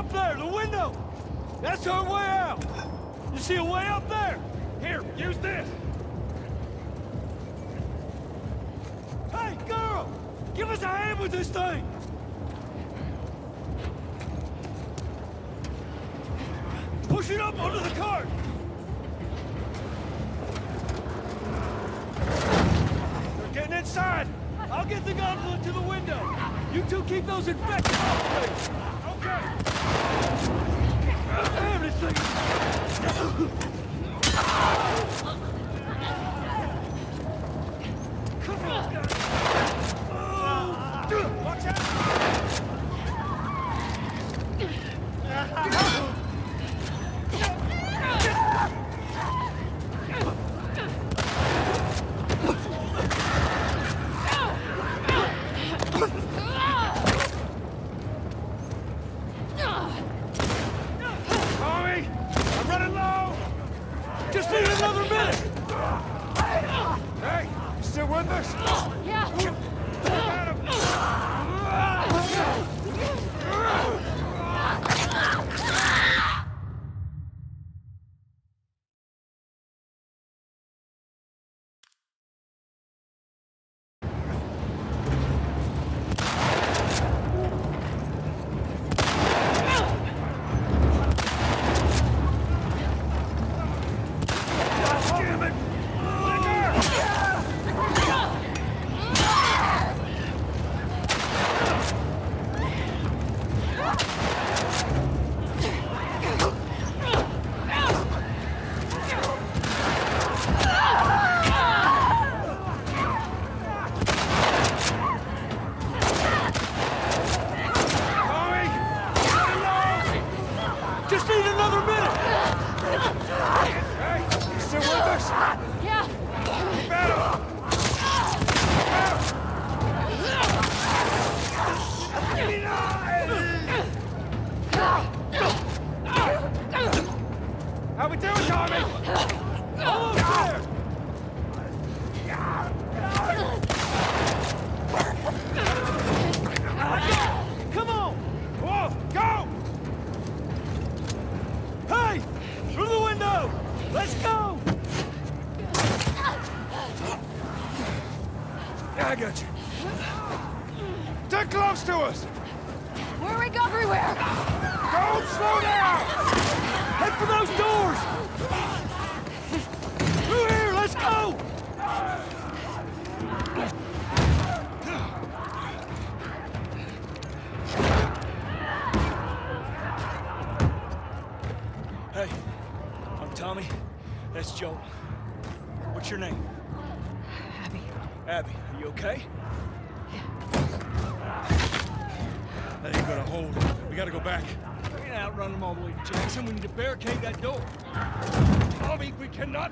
Up there, the window! That's our way out! You see a way up there? Here, use this! Hey, girl! Give us a hand with this thing! Push it up onto the cart! They're getting inside! I'll get the gondola to the window! You two keep those infected off, please! Thanks.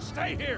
Stay here!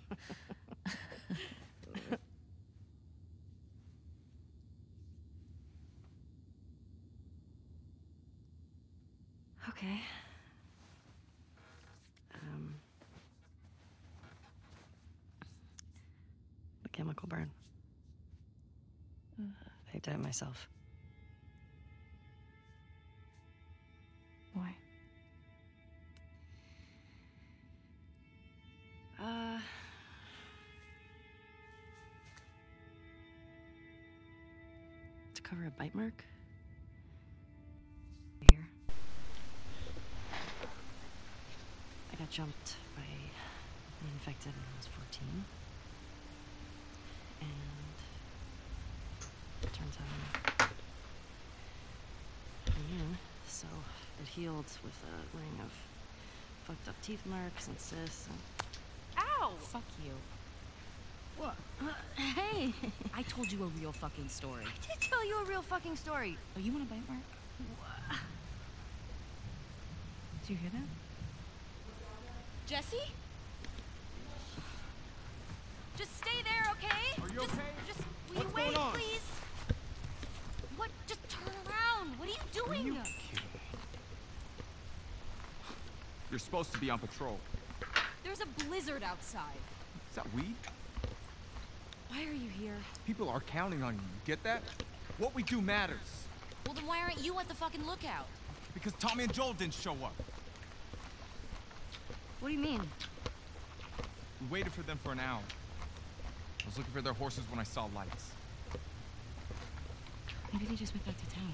myself. Why? Uh. To cover a bite mark? Here. I got jumped by an infected when I was 14. It turns out so it healed with a ring of fucked up teeth marks and cysts and Ow! Fuck you. What? Uh, hey! I told you a real fucking story. I did tell you a real fucking story. Oh, you want a bite mark? What? Did you hear that? Jesse? Just stay there, okay? Are you just, okay? Just will What's you wait, going on? please? What? Just turn are you doing? You're supposed to be on patrol. There's a blizzard outside. Is that weed? Why are you here? People are counting on you. You get that? What we do matters. Well, then why aren't you at the fucking lookout? Because Tommy and Joel didn't show up. What do you mean? We waited for them for an hour. I was looking for their horses when I saw lights. Maybe they just went back to town.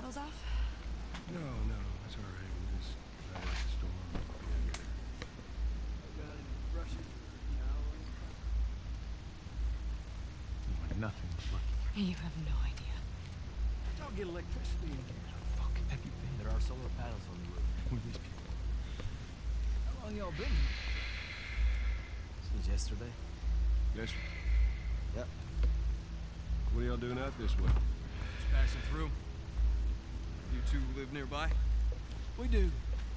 Saddles off? No, no, that's all right. We just got out the storm. Yeah, get it. Nothing was. You have no idea. Don't get electricity in here. Fuck have you been? There are solar panels on the roof. Who are these people? How long y'all been here? Since yesterday? Yes. Yep. What are y'all doing out this way? Just passing through. You two live nearby? We do.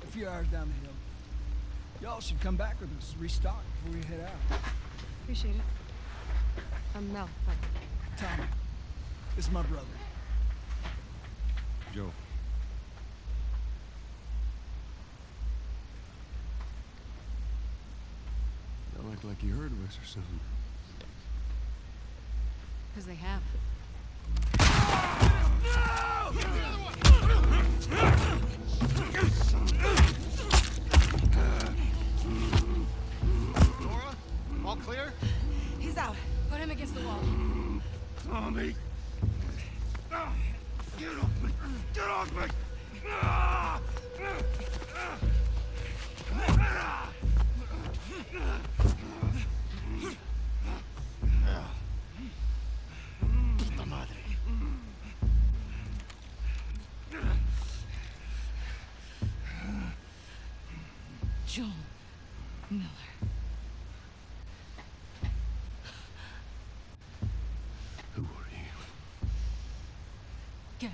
A few hours down the hill. Y'all should come back with us, restock before we head out. Appreciate it. I'm Mel. Hi. Tommy, this is my brother. Joel. Don't look like you heard of us or something. Because they have. He's out. Put him against the wall. Tommy! Get off me! Get off me! Puta madre. Joel Miller. Who are you? Guess.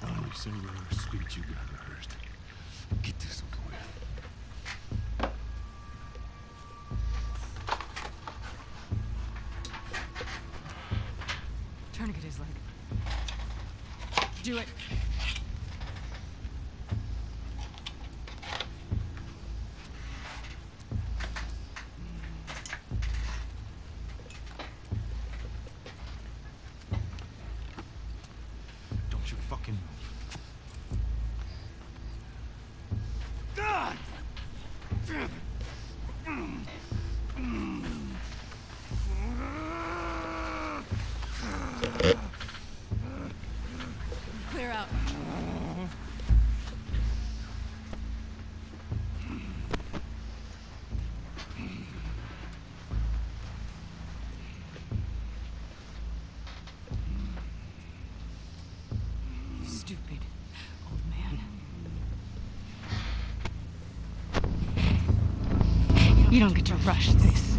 Donnie's say whatever speech you got rehearsed. Get this over with. Tourniquet his leg. Do it. Don't you fucking move. God! Clear out. Stupid old man. You don't get to rush this.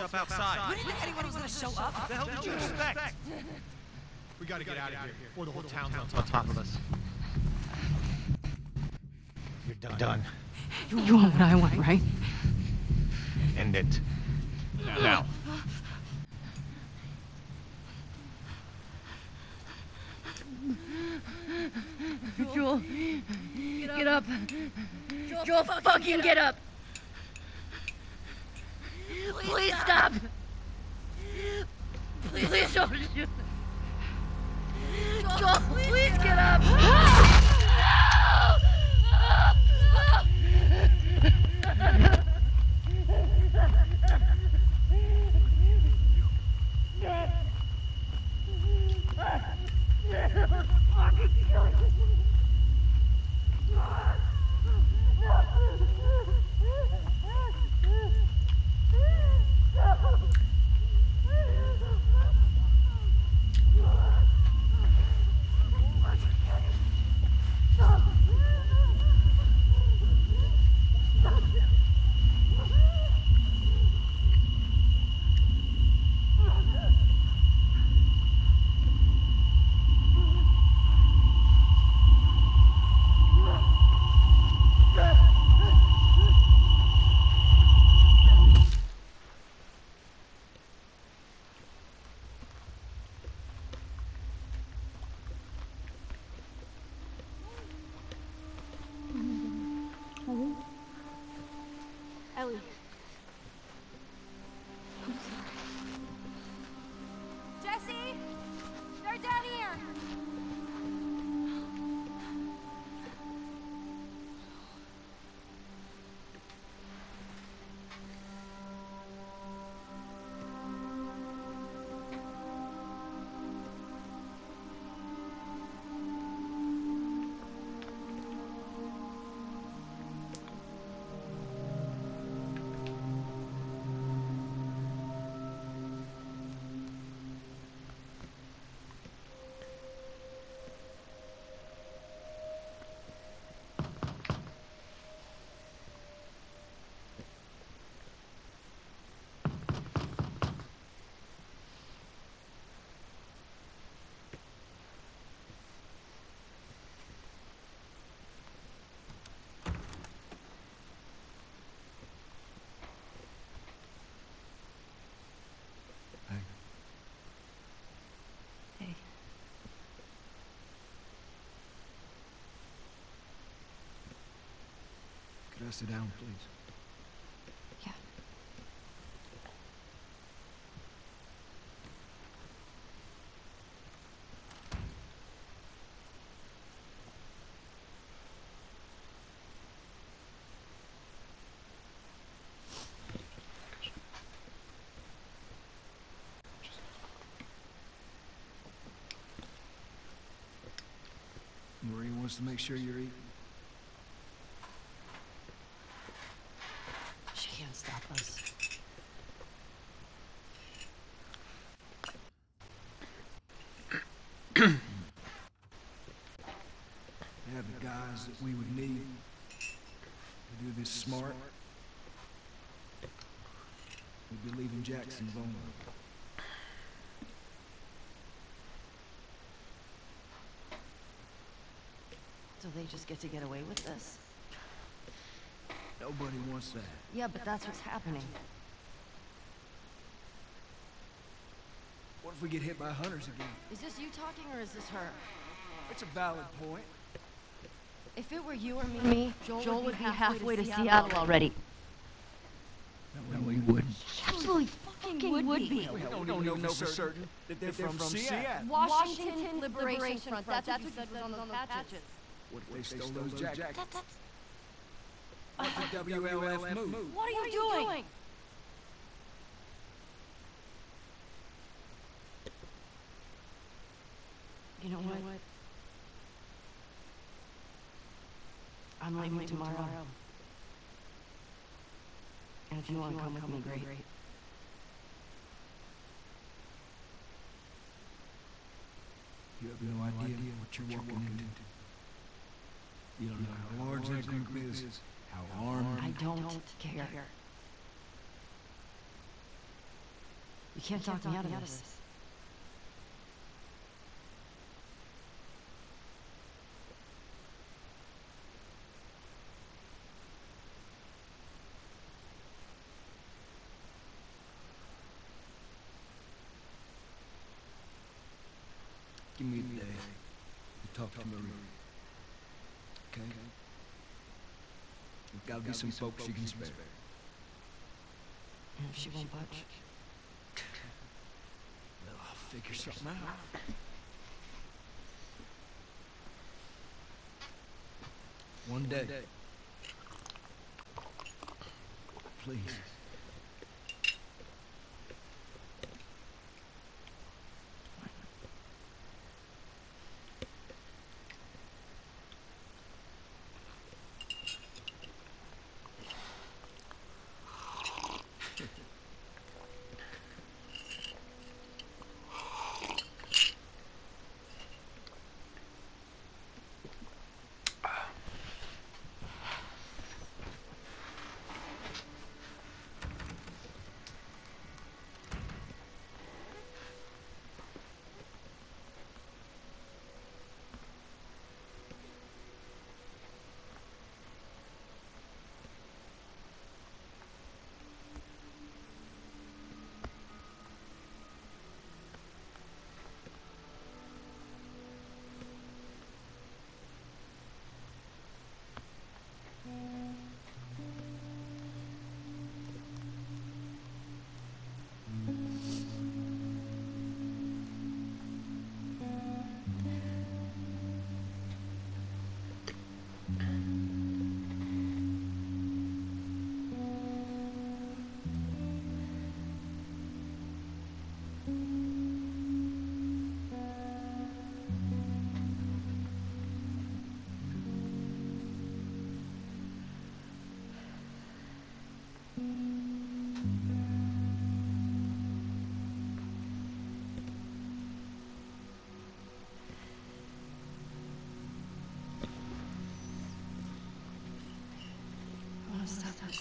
Why aren't you posted up outside? You didn't think anyone was gonna show up? What the hell did you expect? We gotta get out of here before the whole town's on on top of us. You're done. Done. You want what I want, right? End it. Now. Joel, get up. Joel, fucking get up. Please stop. Please don't shoot. Joel, please get up. I sit down, please? Yeah. Maria wants to make sure you're eating. She can't stop us. They have the guys that we would need to do this smart. We'd be leaving Jackson vulnerable. So they just get to get away with this? Nobody wants that. Yeah, but that's what's happening. What if we get hit by hunters again? Is this you talking or is this her? It's a valid point. If it were you or me, Joel, would be halfway, to Seattle, already. No, we wouldn't. Absolutely fucking would, be. We don't, don't even know for certain that they're, from, Seattle. Washington Liberation Front. That's what you said was on those patches. What if they stole those jackets? That, What the WLF move? what are you doing? You know what? I'm leaving tomorrow. And if you want to come with me, great. great. You have no idea what you're walking into. You don't know how large that group is, how armed. I don't care. You can't talk me out of this. Give me a day to talk to Maria. Okay? There's gotta be some folks you can spare. If she won't budge, Well, I'll figure something out. One day. Please.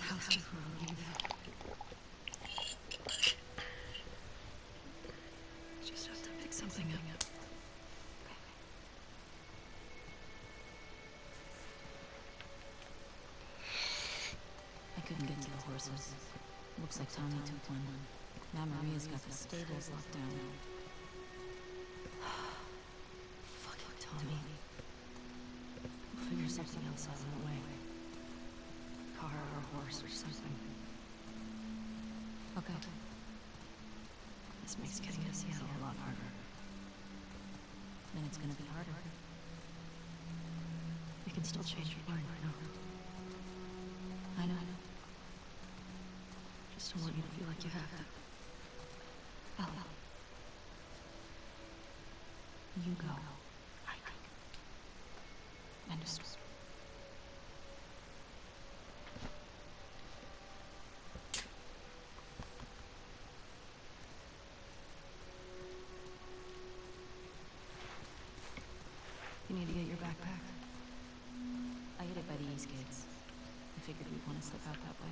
House before we. Just have to pick something up. I couldn't get to the horses. Looks like Tommy took one. Now Maria's got the stables locked down. Fucking Tommy. We'll figure something else out on the way. Or something. Okay. This makes getting to Seattle a lot harder. Then it's gonna be harder. You can still change your mind, I know. I know. Just don't want you to feel like you have to. Oh, Ellie. You go. I go. End of story. You need to get your backpack. I hid it by the east gates. I figured we'd want to slip out that way.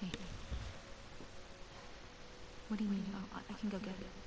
Hey. What do you need? Oh, I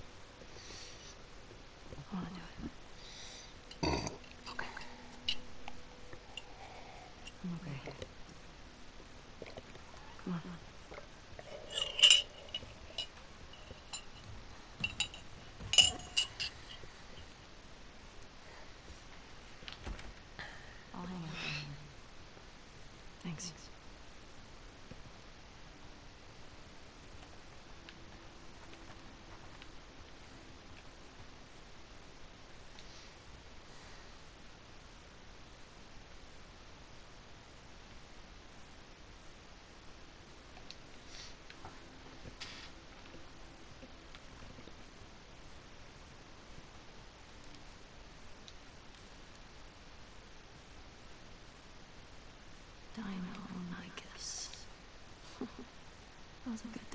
Good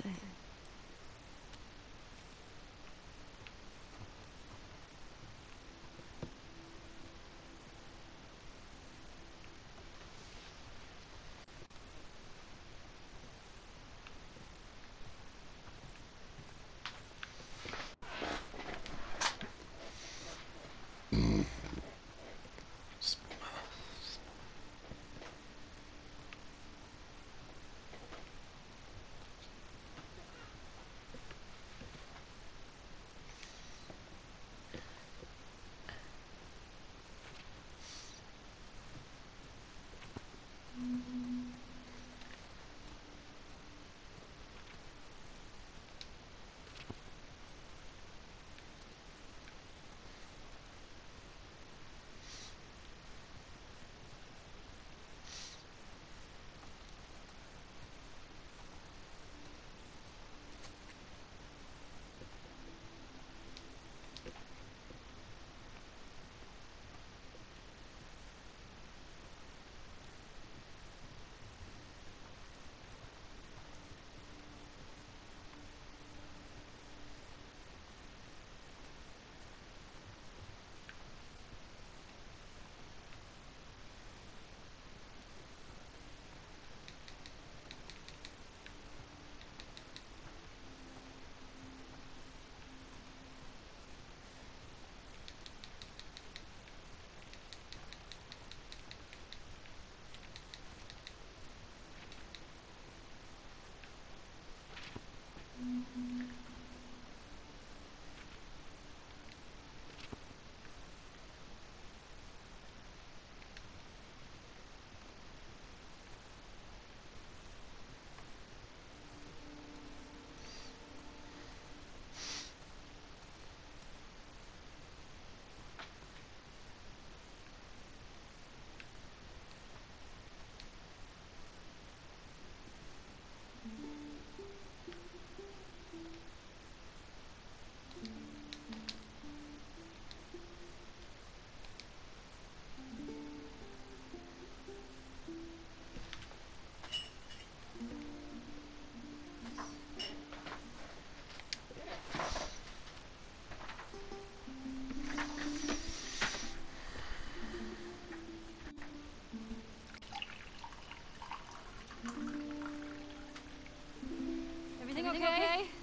okay? okay?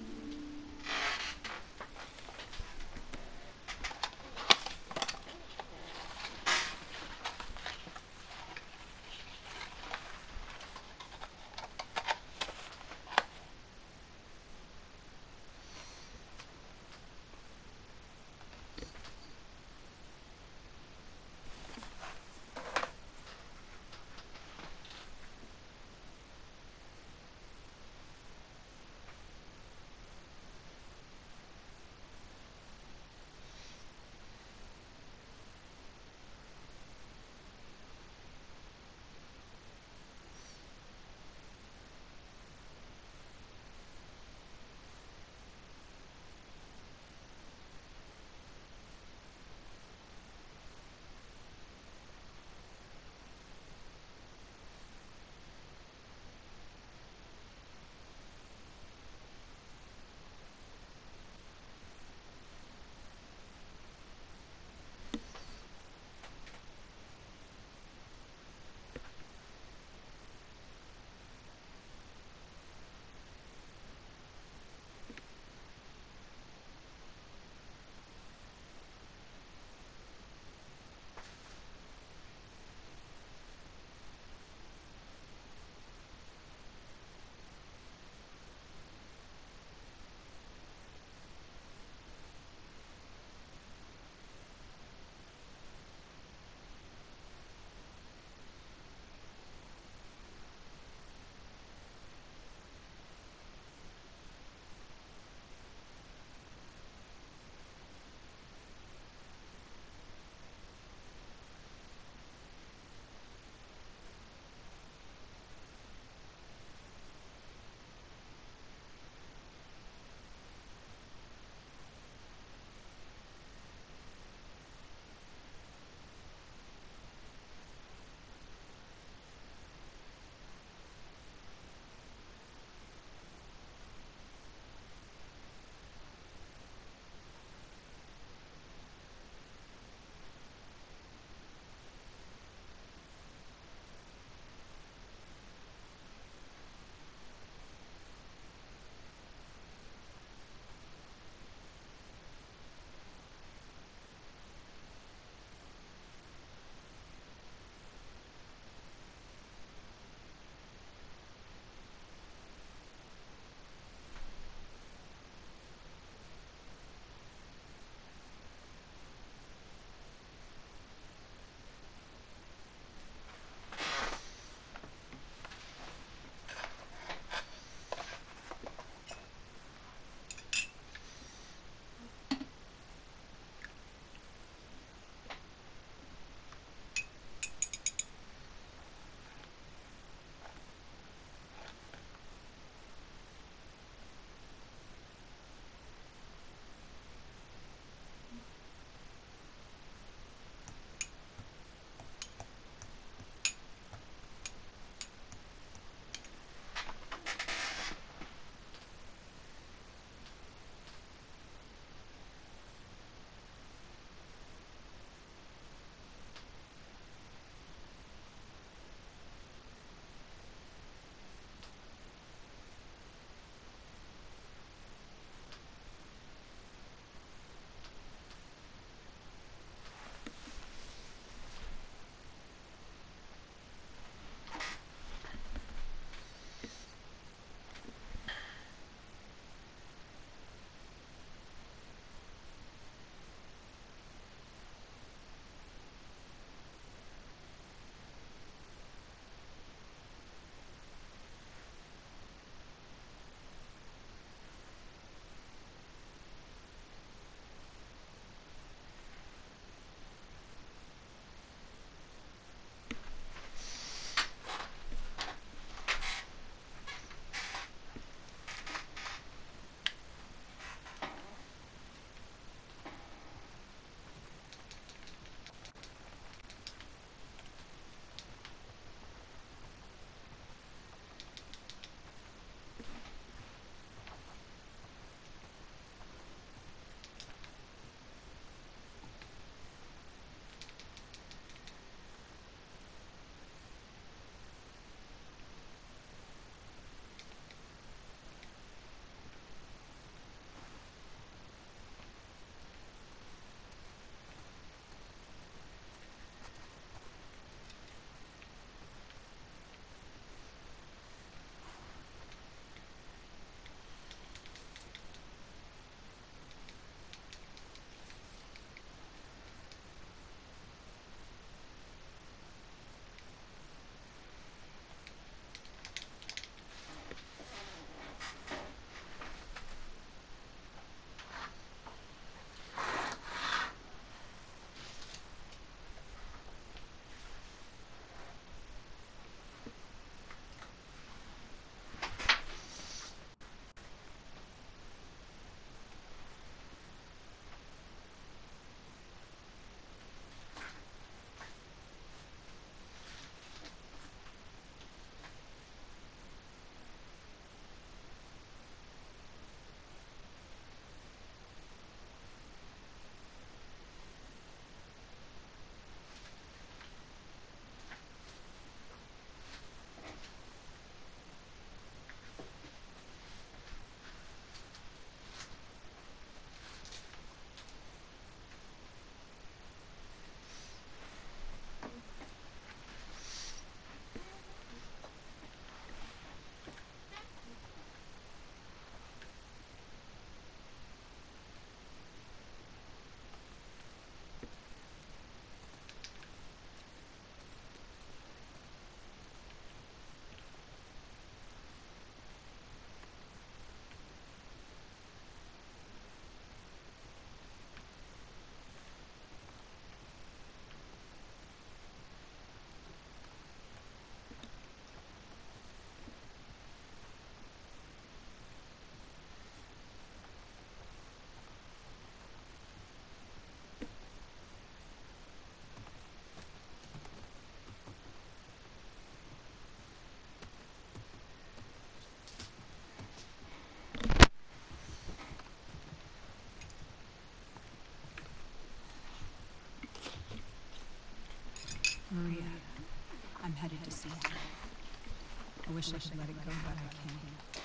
Maria. I'm headed to see him. I wish I could let it go, but I can't.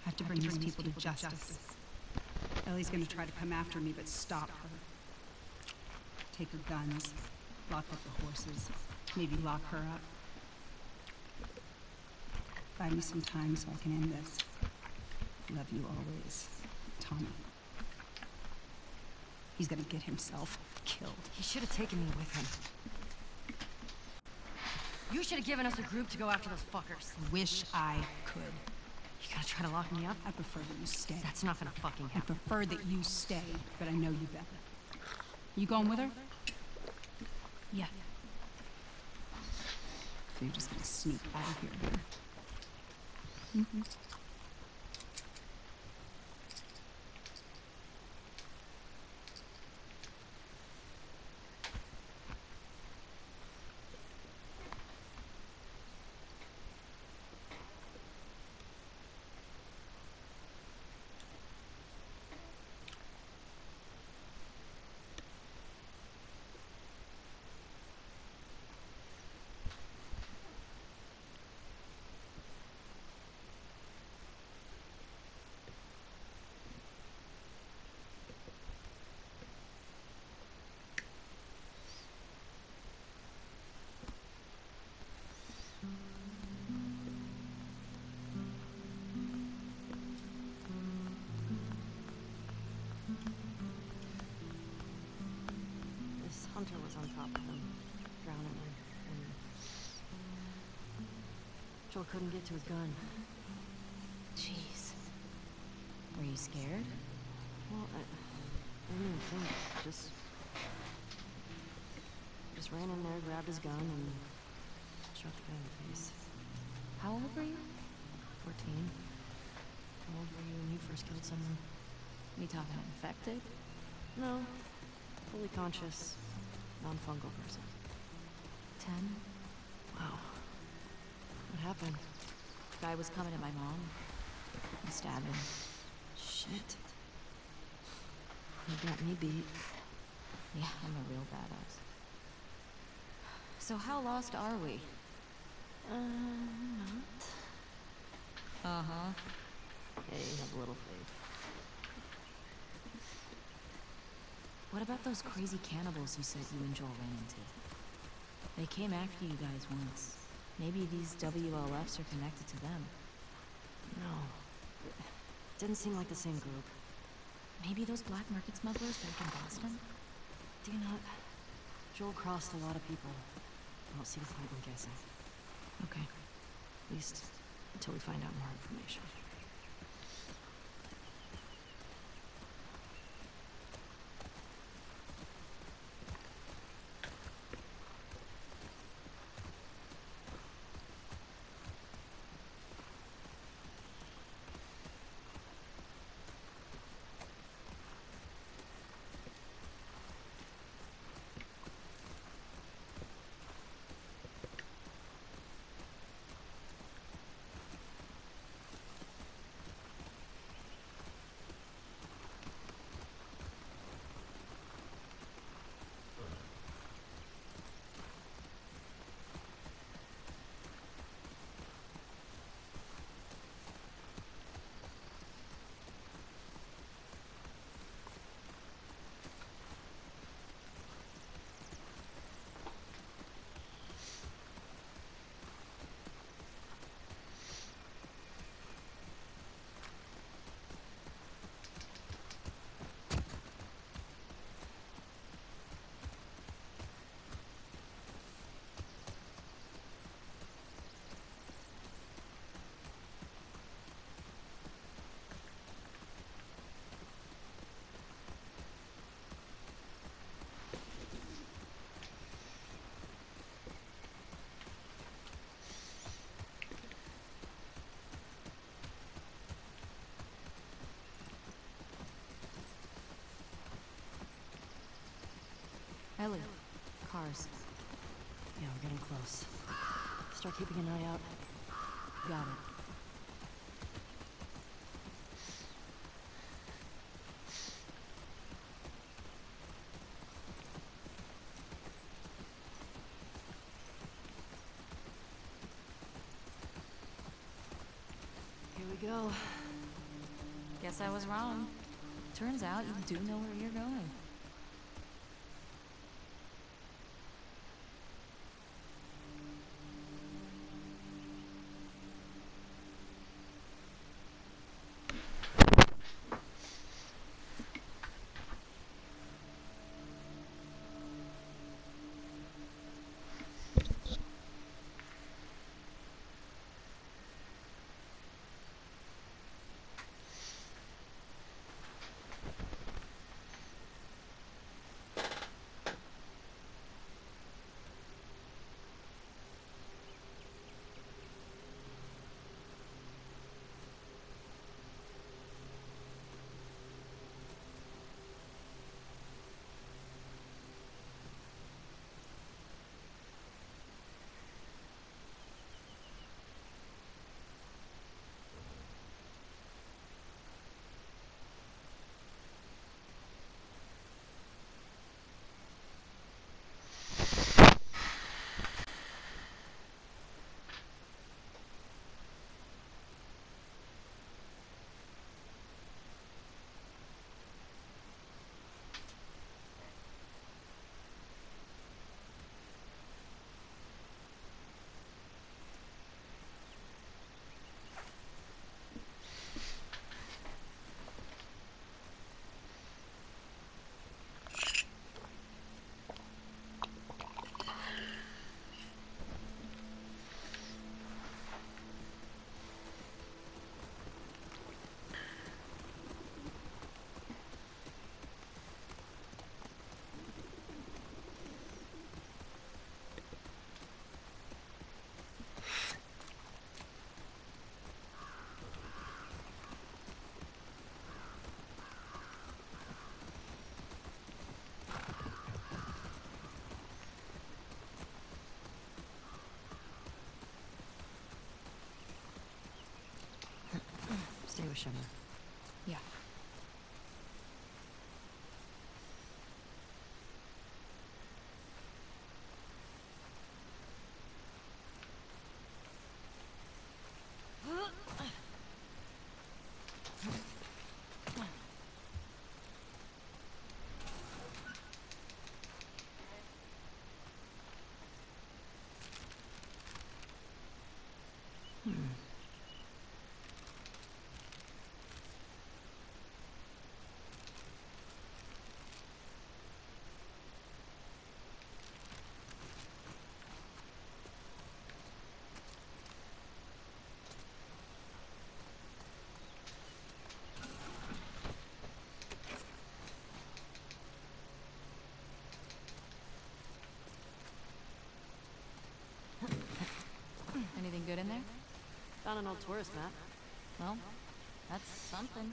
I have to bring these people to justice. Ellie's gonna try to come after me, but stop her. Take her guns, lock up the horses, maybe lock her up. Buy me some time so I can end this. Love you always, Tommy. He's gonna get himself killed. He should have taken me with him. You should have given us a group to go after those fuckers. Wish I could. You gotta try to lock me up? I prefer that you stay. That's not gonna fucking happen. I prefer that you stay, but I know you better. You going with her? Yeah. So you're just gonna sneak out of here? Mm-hmm. Joel couldn't get to his gun. Jeez. Were you scared? Well, I, I didn't even think. Just, just ran in there, grabbed his gun, and shot the guy in the face. How old were you? Fourteen. How old were you when you first killed someone? You talking infected? No, fully conscious, non-fungal person. Ten? Wow. Happened? Guy was coming at my mom. I stabbed him. Shit. You got me beat. Yeah, I'm a real badass. So how lost are we? Uh, not. Uh-huh. Yeah, you have a little faith. What about those crazy cannibals you said you and Joel ran into? They came after you guys once. Maybe these WLFs are connected to them. No. Didn't seem like the same group. Maybe those black market smugglers back in Boston? Do you not? Joel crossed a lot of people. I don't see the point in guessing. Okay. At least until we find out more information. Cars. Yeah, we're getting close. Start keeping an eye out. Got it. Here we go. Guess I was wrong. Turns out you do know where you're going. Stay with Shimmer. Yeah. Anything good in there? Found an old tourist map. Well, that's something.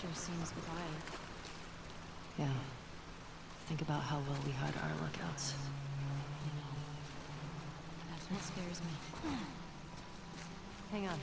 Sure seems quiet. Yeah. Think about how well we hide our lookouts. You know, that's what scares me. Hang on.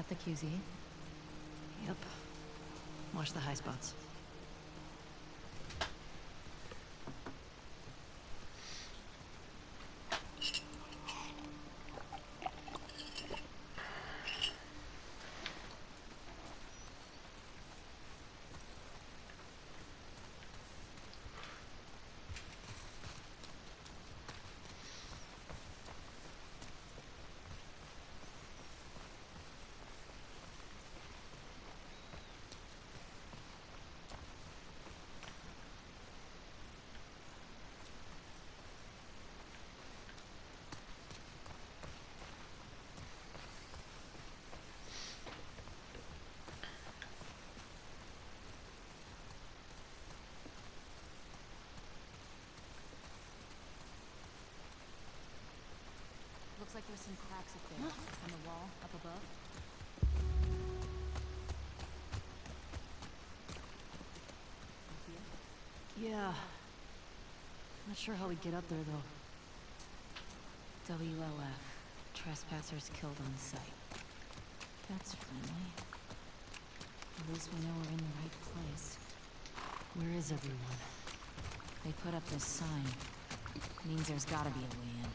That the QZ? Yep. Watch the high spots. Some cracks up there, on the wall, up above. It? Yeah. Not sure how we get up there, though. WLF. Trespassers killed on sight. That's friendly. At least we know we're in the right place. Where is everyone? They put up this sign. Means there's gotta be a way in.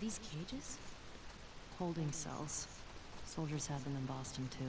Are these cages? Holding cells. Soldiers had them in Boston, too.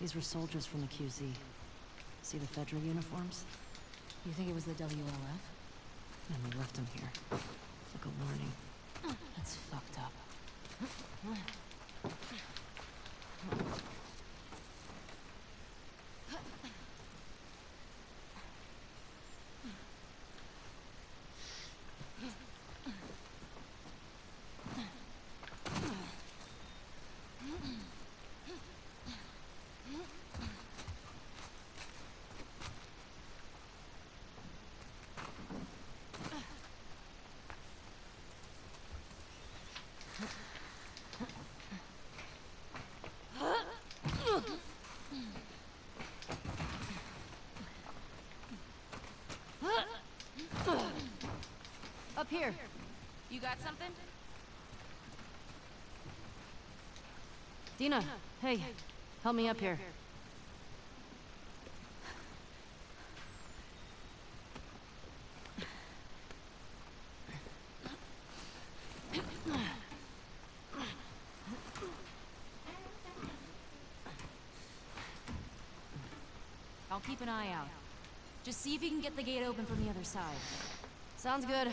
These were soldiers from the QZ. See the federal uniforms? You think it was the WLF? And they left them here. Like a warning. That's fucked up. here. You got something? Dina, hey, help me up here. I'll keep an eye out. Just see if you can get the gate open from the other side. Sounds good.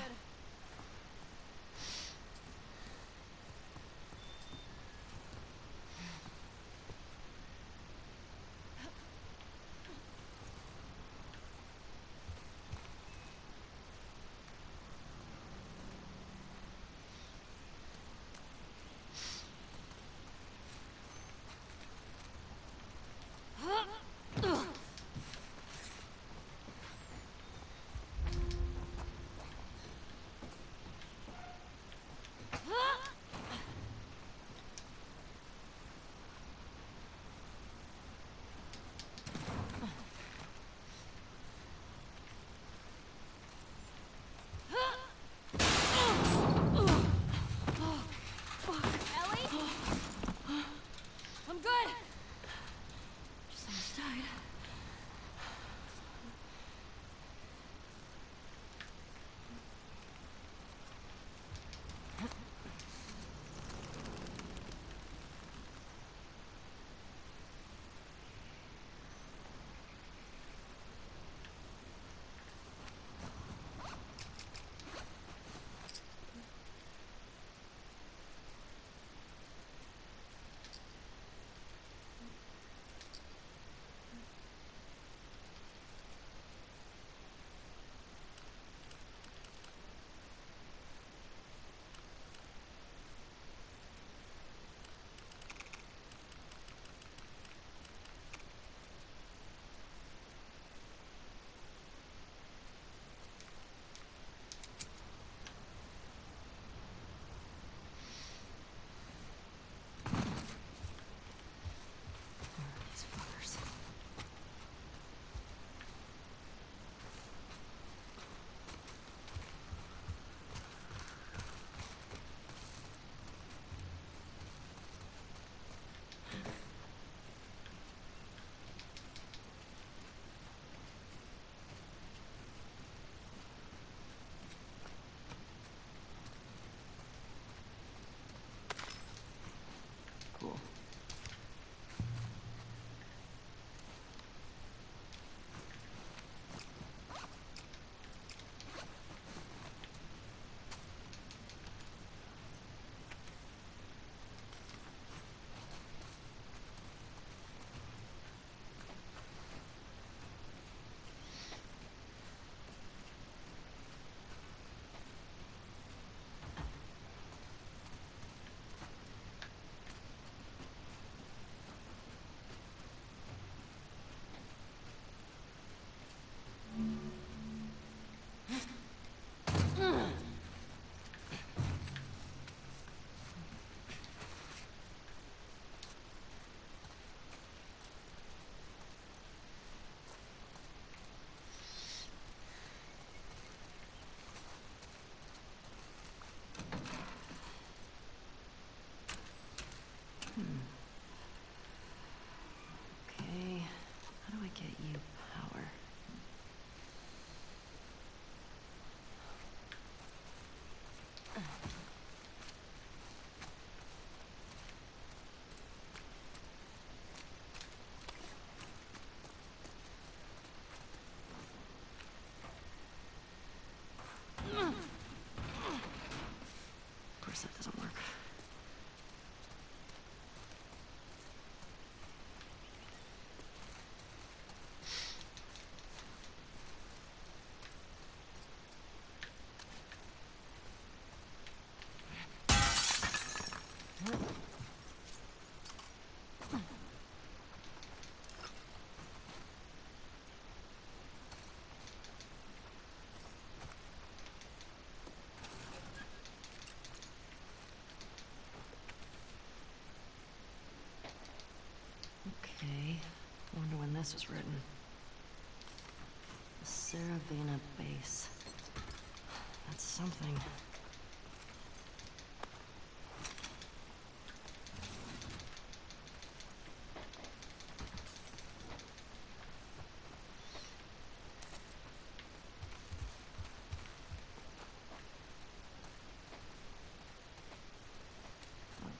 Okay, wonder when this was written. The Saravana base. That's something.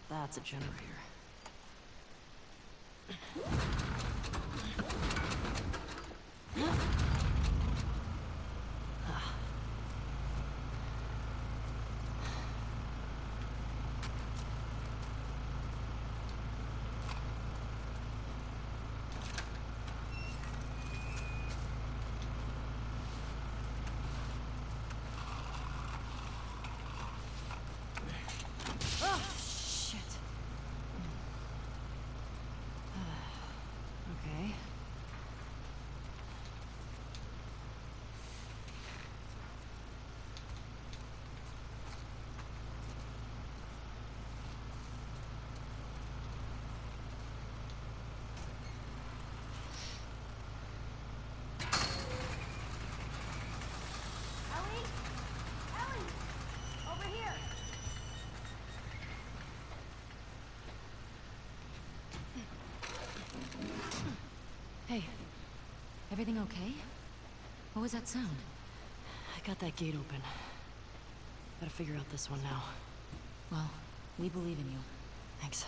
That's a generator. Oh, shit. okay. Ellie? Ellie! Over here! Hey, everything okay? What was that sound? I got that gate open. Gotta figure out this one now. Well, we believe in you. Thanks.